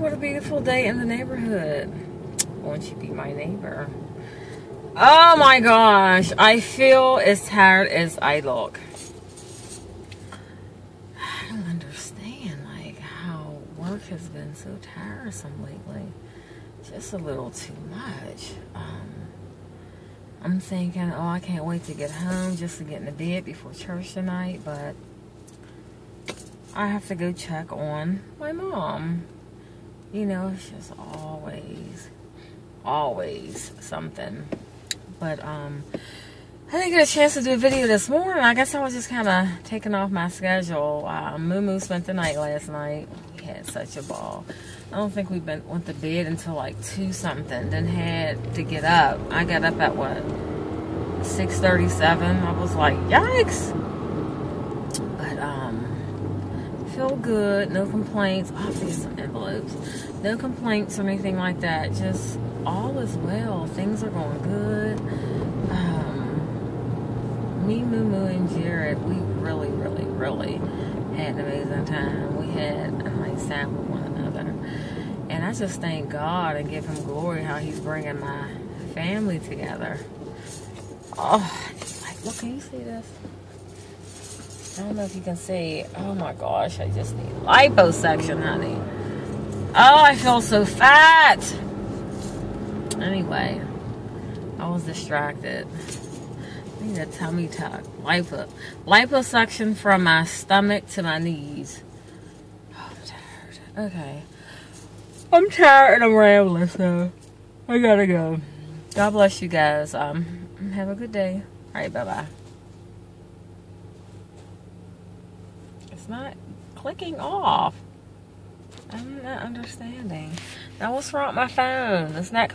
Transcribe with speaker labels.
Speaker 1: what a beautiful day in the neighborhood. Won't you be my neighbor? Oh my gosh, I feel as tired as I look. I don't understand like how work has been so tiresome lately. Just a little too much. Um, I'm thinking, oh, I can't wait to get home just to get in the bed before church tonight, but I have to go check on my mom. You know, it's just always, always something. But um, I didn't get a chance to do a video this morning. I guess I was just kind of taking off my schedule. Uh, Moo Moo spent the night last night. We had such a ball. I don't think we been went to bed until like two something. Then had to get up. I got up at what 6:37. I was like, yikes! But um, feel good. No complaints. Oh, these envelopes. No complaints or anything like that. Just all is well. Things are going good. Um, me, Moo Moo, and Jared, we really, really, really had an amazing time. We had a nice time with one another. And I just thank God and give Him glory how He's bringing my family together. Oh, like, look, can you see this? I don't know if you can see. Oh my gosh, I just need liposuction, honey. Oh, I feel so fat. Anyway, I was distracted. I need a tummy tuck. Lipo, liposuction from my stomach to my knees. Oh, I'm tired. Okay. I'm tired and I'm rambling, so I gotta go. God bless you guys. Um, have a good day. All right, bye bye It's not clicking off. I'm not understanding. Now, what's wrong with my phone? It's not.